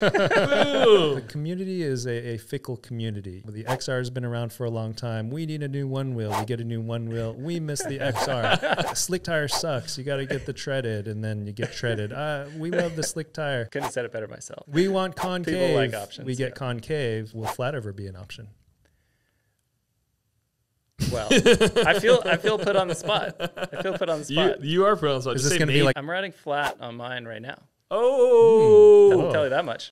The community is a, a fickle community. The XR has been around for a long time. We need a new Onewheel. We get a new Onewheel. We miss the XR. slick tire sucks. You got to get the treaded, and then you get treaded. Uh, we love the slick tire. Couldn't have said it better myself. We want concave. like options, we get yeah. concave. Will flat ever be an option? Well, I feel I feel put on the spot. I feel put on the spot. you are put on the spot. Is Just this going to be like I'm riding flat on mine right now. Oh. I'll tell you that much.